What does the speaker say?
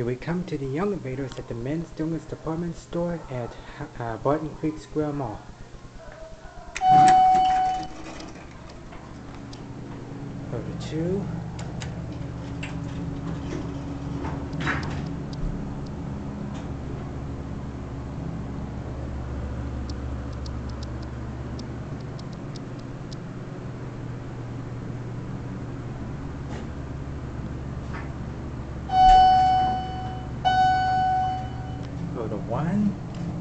Here we come to the Young Invaders at the men's Dillard's department store at uh, Barton Creek Square Mall. To two. go to one,